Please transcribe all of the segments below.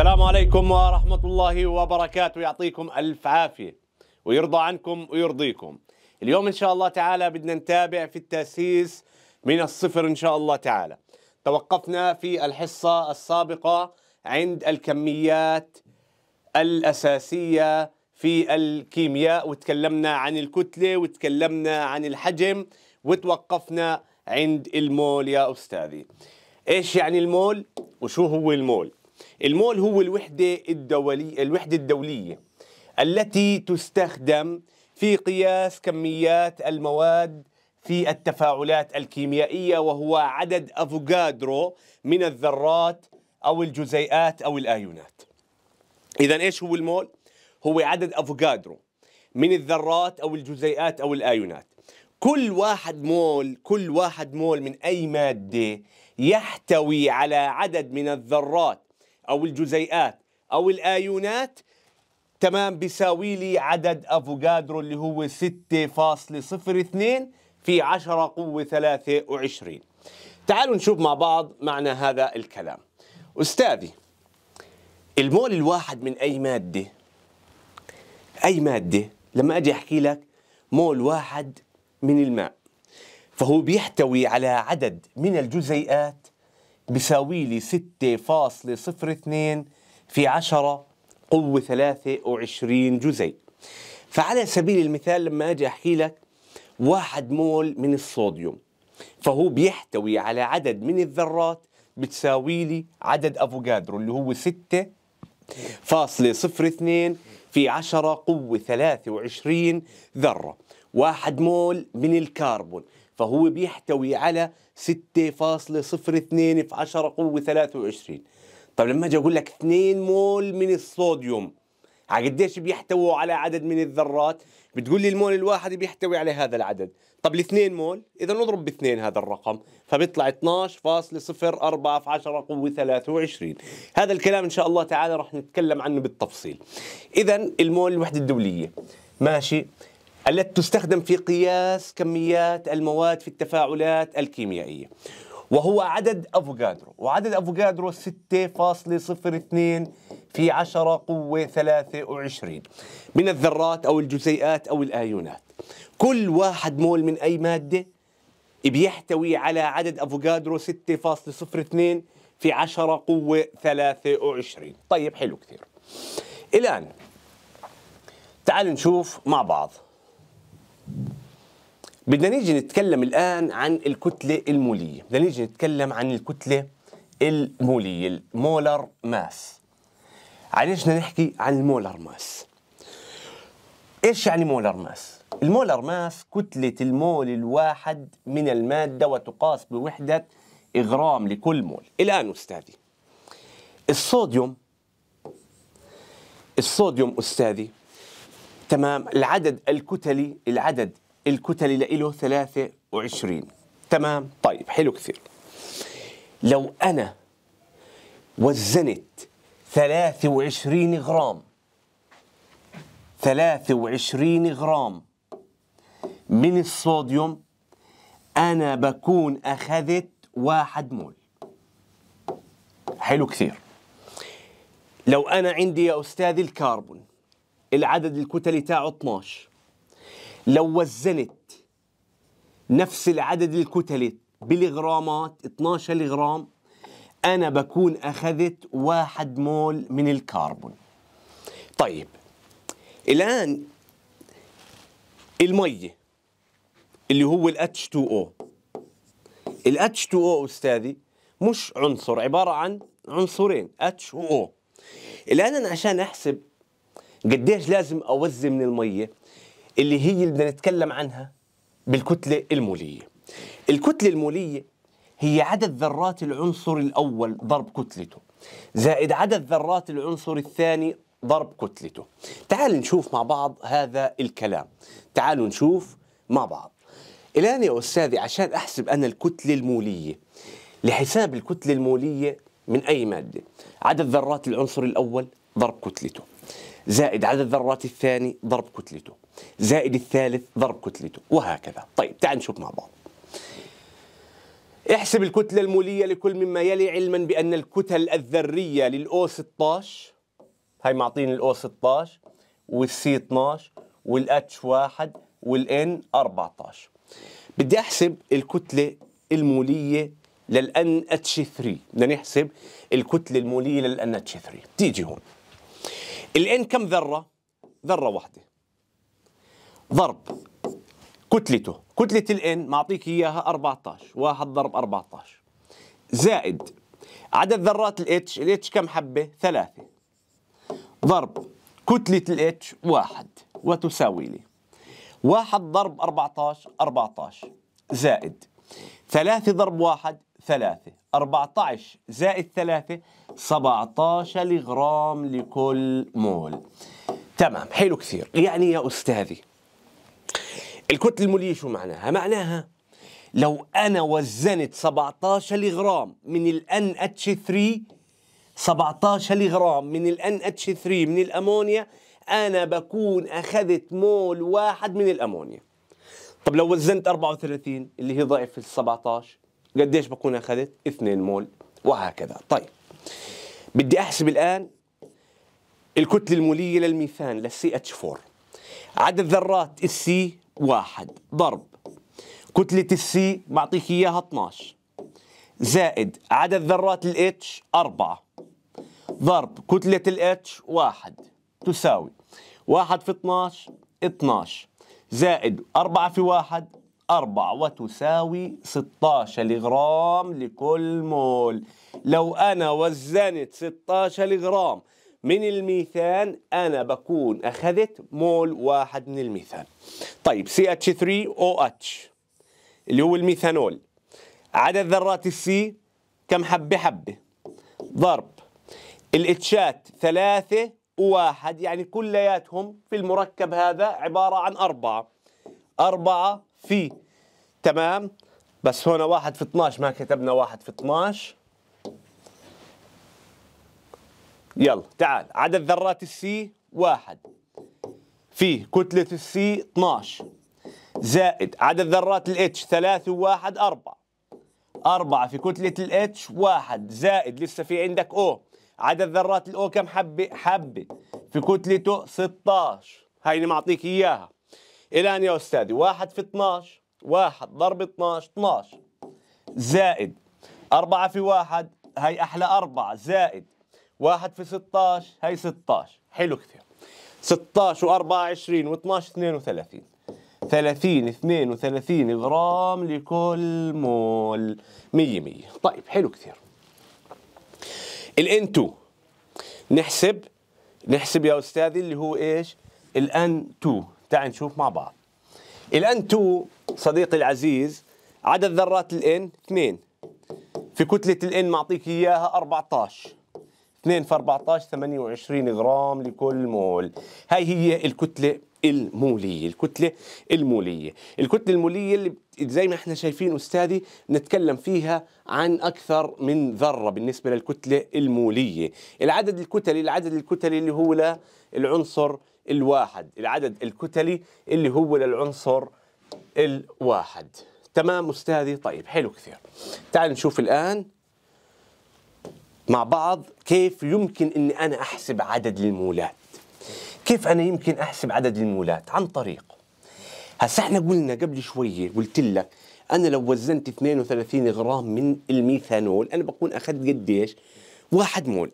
السلام عليكم ورحمة الله وبركاته. يعطيكم ألف عافية ويرضى عنكم ويرضيكم. اليوم إن شاء الله تعالى بدنا نتابع في التأسيس من الصفر إن شاء الله تعالى. توقفنا في الحصة السابقة عند الكميات الأساسية في الكيمياء وتكلمنا عن الكتلة وتكلمنا عن الحجم وتوقفنا عند المول يا أستاذي. إيش يعني المول؟ وشو هو المول؟ المول هو الوحدة الدولية الوحدة الدولية التي تستخدم في قياس كميات المواد في التفاعلات الكيميائية وهو عدد أفوغادرو من الذرات أو الجزيئات أو الآيونات إذا إيش هو المول؟ هو عدد أفوغادرو من الذرات أو الجزيئات أو الآيونات كل واحد مول كل واحد مول من أي مادة يحتوي على عدد من الذرات أو الجزيئات أو الآيونات. تمام بيساوي لي عدد أفوغادرو اللي هو 6.02 في 10 قوة 23 تعالوا نشوف مع بعض معنى هذا الكلام. أستاذي المول الواحد من أي مادة؟ أي مادة؟ لما أجي أحكي لك مول واحد من الماء فهو بيحتوي على عدد من الجزيئات بيساوي لي 6.02 في 10 قوة 23 جزيء فعلى سبيل المثال لما أجي أحكي لك واحد مول من الصوديوم فهو بيحتوي على عدد من الذرات بتساوي لي عدد أفوغادرو اللي هو 6 فاصلة صفر اثنين في عشرة قوة ثلاثة وعشرين ذرة. واحد مول من الكربون. فهو بيحتوي على ستة فاصلة صفر اثنين في عشرة قوة ثلاثة وعشرين. طب لما أجي أقول لك 2 مول من الصوديوم على قديش بيحتووا على عدد من الذرات؟ بتقول لي المول الواحد بيحتوي على هذا العدد. طب الاثنين مول إذا نضرب باثنين هذا الرقم فبيطلع 12.04 في 10 قوة 23 هذا الكلام إن شاء الله تعالى راح نتكلم عنه بالتفصيل. اذا المول الوحدة الدولية ماشي؟ التي تستخدم في قياس كميات المواد في التفاعلات الكيميائية. وهو عدد أفوغادرو وعدد أفوغادرو 6.02 في 10 قوة 23 من الذرات أو الجزيئات أو الآيونات. كل واحد مول من أي مادة بيحتوي على عدد أفوغادرو 6.02 في 10 قوة 23 طيب حلو كثير. إلآن تعالوا نشوف مع بعض. بدنا نيجي نتكلم الآن عن الكتلة المولية. بدنا نيجي نتكلم عن الكتلة المولية ال molar mass. علاش بدنا نحكي عن ال molar mass؟ إيش يعني molar mass؟ ال molar mass كتلة المول الواحد من المادة وتقاس بوحدة إغرام لكل مول. الآن أستاذي الصوديوم الصوديوم أستاذي تمام. العدد الكتلي العدد الكتلي له 23 تمام؟ طيب حلو كثير. لو أنا وزنت 23 غرام 23 غرام من الصوديوم أنا بكون أخذت واحد مول. حلو كثير. لو أنا عندي يا أستاذ الكربون العدد الكتلي تاعه 12 لو وزنت نفس العدد الكتلي بالغرامات 12 غرام أنا بكون أخذت واحد مول من الكربون. طيب الآن المية اللي هو ال H2O ال H2O أستاذي مش عنصر عبارة عن عنصرين H و O. الآن أنا عشان أحسب قديش لازم أوزن من المية اللي هي اللي بدنا نتكلم عنها بالكتلة المولية. الكتلة المولية هي عدد ذرات العنصر الأول ضرب كتلته. زائد عدد ذرات العنصر الثاني ضرب كتلته. تعالوا نشوف مع بعض هذا الكلام. تعالوا نشوف مع بعض. الآن يا أستاذي عشان أحسب أنا الكتلة المولية لحساب الكتلة المولية من أي مادة؟ عدد ذرات العنصر الأول ضرب كتلته. زائد عدد ذرات الثاني ضرب كتلته. زائد الثالث ضرب كتلته. وهكذا. طيب تعال نشوف مع بعض. احسب الكتلة المولية لكل مما يلي علما بأن الكتل الذرية لل O 16 هاي معطيني الأو 16 والسي 12 والأتش 1 والإن 14 بدي أحسب الكتلة المولية لل NH 3 بدنا نحسب الكتلة المولية لل NH 3 تيجي هون. الآن كم ذرة؟ ذرة واحدة. ضرب. كتلته. كتلة الآن معطيك إياها 14 واحد ضرب 14 زائد. عدد ذرات الإتش. الإتش كم حبة؟ ثلاثة. ضرب. كتلة الإتش واحد. وتساوي لي. واحد ضرب 14 14 زائد. ثلاثة ضرب واحد ثلاثة. 14 زائد ثلاثة 17 غرام لكل مول. تمام حلو كثير. يعني يا أستاذي الكتلة المولية شو معناها؟ معناها لو أنا وزنت 17 غرام من ال NH3 17 غرام من ال NH3 من الأمونيا أنا بكون أخذت مول واحد من الأمونيا. طب لو وزنت 34 اللي هي ضعف ال 17 قديش بكون أخذت؟ 2 مول وهكذا. طيب بدي أحسب الآن الكتلة المولية للميثان لل CH 4 عدد ذرات ال C واحد ضرب. كتلة ال C بعطيك إياها 12 زائد عدد ذرات ال H 4 ضرب كتلة ال H واحد تساوي. واحد في 12 12 زائد أربعة في واحد أربعة وتساوي 16 غرام لكل مول. لو أنا وزنت 16 غرام من الميثان أنا بكون أخذت مول واحد من الميثان. طيب CH3OH اللي هو الميثانول. عدد ذرات ال C كم حبة حبة؟ ضرب. الاتشات ثلاثة وواحد يعني كلياتهم في المركب هذا عبارة عن أربعة. أربعة في. تمام؟ بس هنا واحد في 12 ما كتبنا واحد في 12 يلا تعال. عدد ذرات السي؟ واحد. في كتلة السي؟ 12 زائد عدد ذرات ال H ثلاثة وواحد أربعة. أربعة في كتلة ال H واحد. زائد لسه في عندك أو عدد ذرات ال O كم حبة؟ حبة. في كتلته 16 هاي اللي معطيك إياها. الآن يا أستاذي واحد في 12 واحد ضرب 12 12 زائد. أربعة في واحد هاي أحلى أربعة. زائد. واحد في 16 هاي 16 حلو كثير. 16 و4 20 و12 32 30 32 غرام لكل مول. 100 100 طيب حلو كثير. الإن 2 نحسب نحسب يا أستاذي اللي هو إيش؟ الأن 2 تعال نشوف مع بعض. الآن 2 صديقي العزيز عدد ذرات الان 2 في كتلة الان معطيك إياها 14 2 في 14 28 غرام لكل مول. هاي هي الكتلة المولية الكتلة المولية. الكتلة المولية اللي زي ما إحنا شايفين أستاذي نتكلم فيها عن أكثر من ذرة بالنسبة للكتلة المولية. العدد الكتلي العدد الكتلي اللي هو للعنصر الواحد العدد الكتلي اللي هو للعنصر الواحد. تمام أستاذي؟ طيب حلو كثير. تعال نشوف الآن مع بعض كيف يمكن أني أنا أحسب عدد المولات. كيف أنا يمكن أحسب عدد المولات؟ عن طريق. هسا إحنا قلنا قبل شوية قلت لك أنا لو وزنت 32 غرام من الميثانول أنا بكون أخذت قديش؟ واحد مول.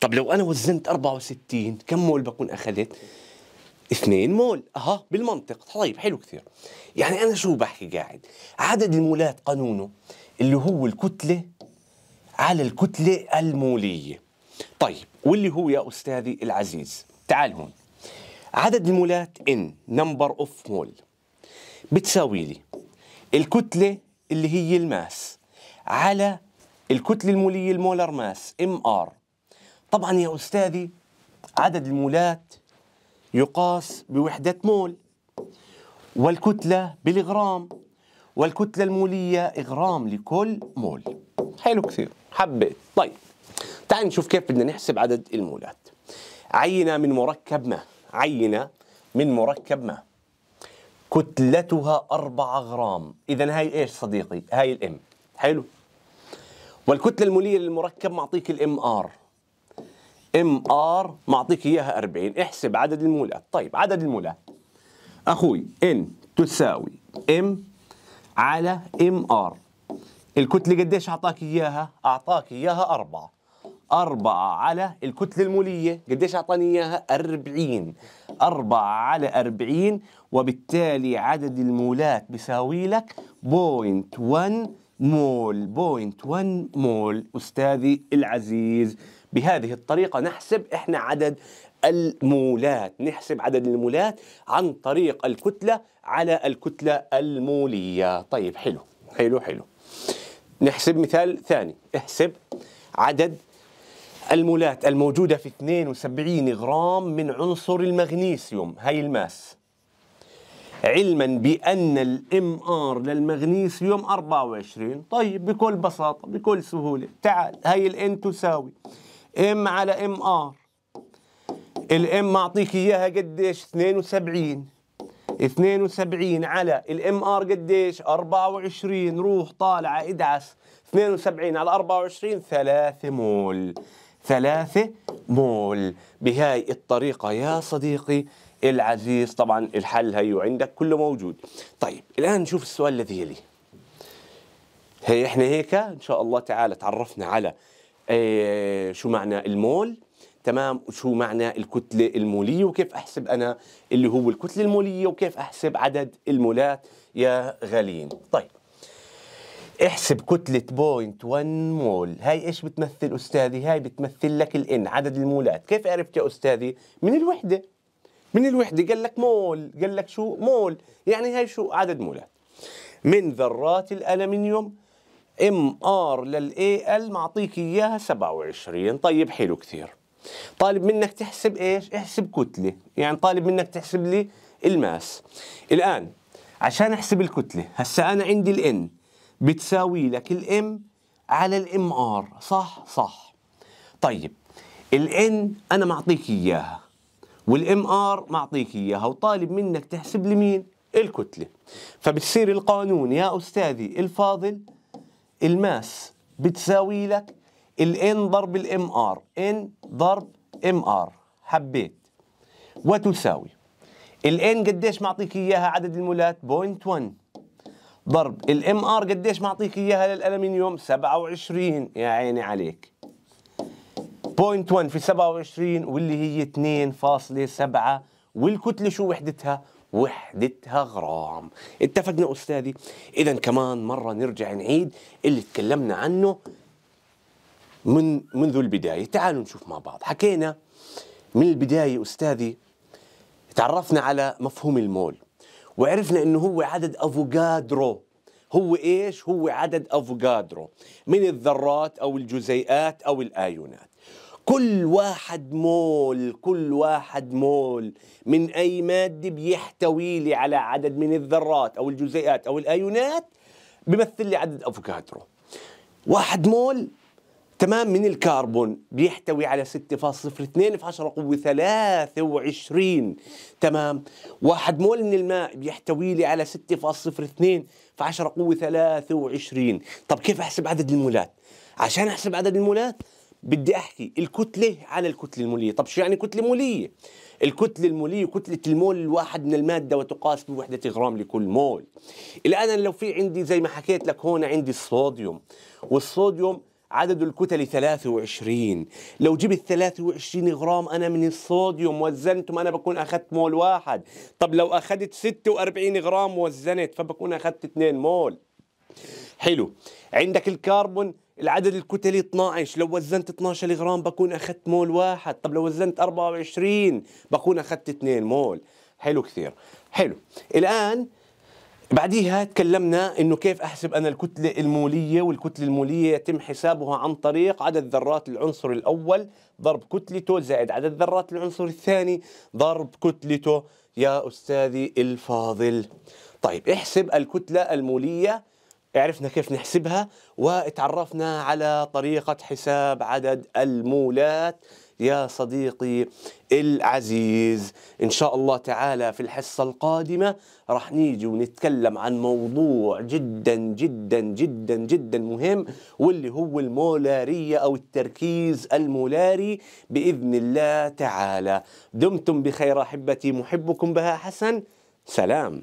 طب لو أنا وزنت 64 كم مول بكون أخذت؟ 2 مول. أها بالمنطق. طيب حلو كثير. يعني أنا شو بحكي قاعد؟ عدد المولات قانونه اللي هو الكتلة على الكتلة المولية. طيب واللي هو يا أستاذي العزيز تعال هون. عدد المولات n number of mole. بتساوي لي الكتلة اللي هي الماس على الكتلة المولية ال molar mass Mr. طبعا يا أستاذي عدد المولات يقاس بوحدة مول والكتلة بالغرام والكتلة المولية غرام لكل مول. حلو كثير. حبيت. طيب تعال نشوف كيف بدنا نحسب عدد المولات. عينة من مركب ما. عينة من مركب ما. كتلتها أربعة غرام. إذا هاي إيش صديقي؟ هاي ال m. حلو. والكتلة المولية للمركب معطيك ال Mr. Mr معطيك إياها 40 احسب عدد المولات. طيب عدد المولات. أخوي n تساوي m على Mr. الكتلة قديش أعطاك إياها؟ أعطاك إياها أربعة. أربعة على الكتلة المولية قديش أعطاني إياها؟ أربعين. أربعة على أربعين وبالتالي عدد المولات بيساوي لك point one مول. point one مول. أستاذي العزيز. بهذه الطريقة نحسب إحنا عدد المولات نحسب عدد المولات عن طريق الكتلة على الكتلة المولية. طيب حلو حلو حلو. نحسب مثال ثاني احسب عدد المولات الموجودة في 72 غرام من عنصر المغنيسيوم. هاي ال mass. علما بأن ال Mr للمغنيسيوم 24 طيب بكل بساطة بكل سهولة. تعال هاي ال n تساوي. m على Mr ال m معطيك إياها قديش؟ 72 72 على ال Mr قديش؟ 24 روح طالعه ادعس. 72 على 24 3 مول. ثلاثة مول. بهاي الطريقة يا صديقي العزيز. طبعا الحل هي عندك كله موجود. طيب الآن نشوف السؤال الذي يلي. هي إحنا هيك؟ إن شاء الله تعالى تعرفنا على شو معنى المول؟ تمام. وشو معنى الكتلة المولية؟ وكيف أحسب أنا اللي هو الكتلة المولية؟ وكيف أحسب عدد المولات؟ يا غاليين طيب. احسب كتلة point 1 مول. هاي إيش بتمثل أستاذي؟ هاي بتمثل لك ال n عدد المولات. كيف عرفت يا أستاذي؟ من الوحدة. من الوحدة. قال لك مول. قال لك شو؟ مول. يعني هاي شو؟ عدد مولات. من ذرات الألمنيوم Mr لل Al معطيك إياها 27 طيب حلو كثير. طالب منك تحسب إيش؟ احسب كتلة. يعني طالب منك تحسب لي ال mass. الآن عشان أحسب الكتلة هسا أنا عندي ال n بتساوي لك ال m على ال Mr صح؟ صح. طيب ال n أنا معطيك إياها. وال Mr معطيك إياها. وطالب منك تحسب لي مين الكتلة. فبتصير القانون يا أستاذي الفاضل ال mass بتساوي لك ال n ضرب ال Mr n ضرب Mr حبيت. وتساوي. ال n قديش معطيك إياها عدد المولات؟ point 1 ضرب ال Mr قديش معطيك إياها للألمنيوم؟ 27 يا عيني عليك. point 1 في 27 واللي هي 2.7 والكتلة شو وحدتها؟ وحدتها غرام. اتفقنا أستاذي. إذا كمان مرة نرجع نعيد اللي تكلمنا عنه من منذ البداية. تعالوا نشوف مع بعض. حكينا من البداية أستاذي تعرفنا على مفهوم المول وعرفنا إنه هو عدد أفوغادرو. هو إيش؟ هو عدد أفوغادرو. من الذرات أو الجزيئات أو الآيونات. كل واحد مول كل واحد مول. من أي مادة بيحتوي لي على عدد من الذرات أو الجزيئات أو الآيونات؟ بيمثل لي عدد افوكادرو واحد مول تمام من الكربون بيحتوي على 6.02 في 10 قوة 23 تمام. واحد مول من الماء بيحتوي لي على 6.02 في 10 قوة 23 طب كيف أحسب عدد المولات؟ عشان أحسب عدد المولات بدي أحكي الكتلة على الكتلة المولية. طب شو يعني كتلة مولية؟ الكتلة المولية كتلة المول الواحد من المادة وتقاس بوحدة غرام لكل مول. الآن لو في عندي زي ما حكيت لك هون عندي الصوديوم والصوديوم عدد الكتل 23 لو جبت 23 غرام أنا من الصوديوم وزنتم أنا بكون أخذت مول واحد. طب لو أخذت 46 غرام وزنت فبكون أخذت 2 مول. حلو. عندك الكربون العدد الكتلي 12 لو وزنت 12 غرام بكون أخذت مول واحد طب لو وزنت 24 بكون أخذت 2 مول. حلو كثير. حلو. الآن بعديها تكلمنا إنه كيف أحسب أنا الكتلة المولية والكتلة المولية يتم حسابها عن طريق عدد ذرات العنصر الأول ضرب كتلته زائد عدد ذرات العنصر الثاني ضرب كتلته. يا أستاذي الفاضل. طيب احسب الكتلة المولية عرفنا كيف نحسبها وتعرفنا على طريقة حساب عدد المولات. يا صديقي العزيز إن شاء الله تعالى في الحصة القادمة راح نيجي ونتكلم عن موضوع جدا جدا جدا جدا مهم واللي هو المولارية أو التركيز المولاري بإذن الله تعالى. دمتم بخير أحبتي محبكم بها حسن. سلام.